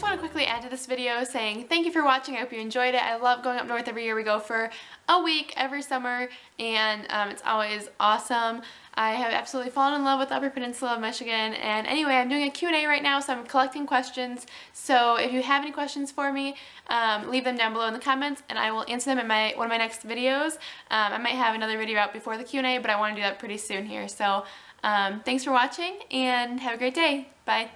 Just want to quickly add to this video saying thank you for watching. I hope you enjoyed it. I love going up north every year. We go for a week every summer and um, it's always awesome. I have absolutely fallen in love with the Upper Peninsula of Michigan and anyway I'm doing a Q&A right now so I'm collecting questions so if you have any questions for me um, leave them down below in the comments and I will answer them in my one of my next videos. Um, I might have another video out before the Q&A but I want to do that pretty soon here so um, thanks for watching and have a great day. Bye.